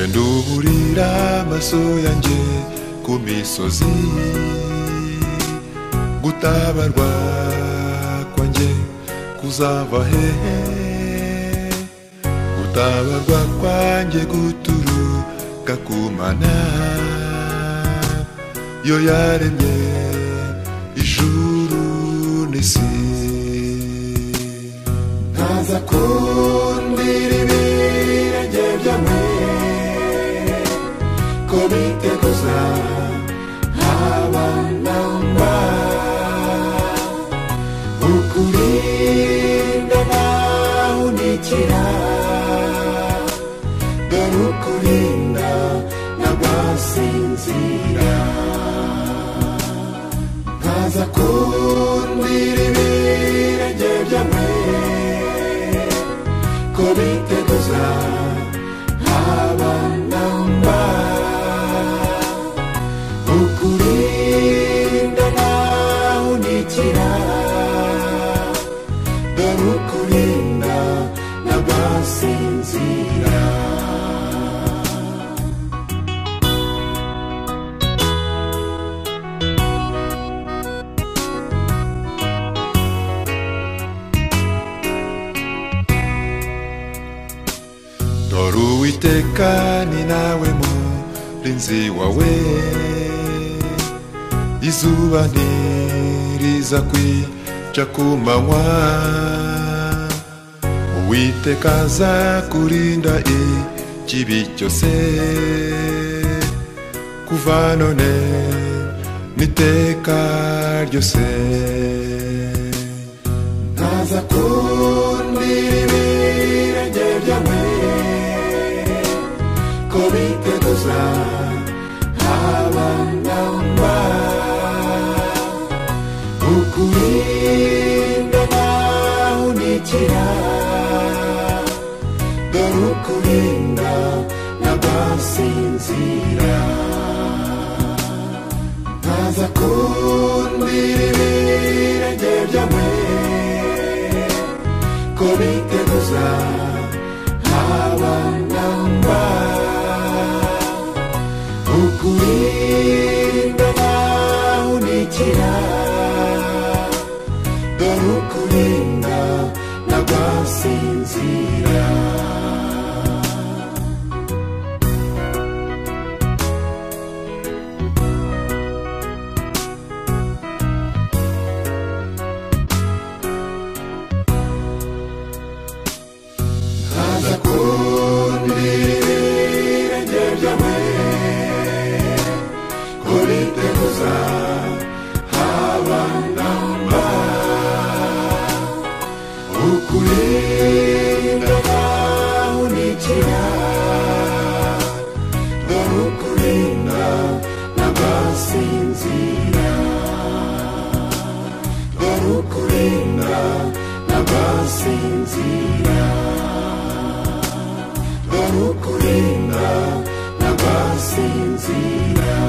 genda uburira amaso yanjye ku misozi gutabarwa kwanjye kuzava hehe gutabarwa kwanjye guturuka ku mana yo yaremye ijuru n'isi ntaza kundira kurinda n'abasinzira nkaza kundira ibirenge byawe ko biteguza uwiteka ni nawe murinzi wawe izuba ntiriza kwica ku manywa uwiteka azakurinda ikibi cyose kuva none n'iteka ryose ko biteguza abanamba ukurinda nawe dore ukurinda n'abasinzira ntaza kundira ibirenge byawe ko abarukurinda n'abasinzira Kuri teguza kurinda n'abasinzira ari oh, ukurinda n'abasinzira ari oh, ukurinda n'abasinzira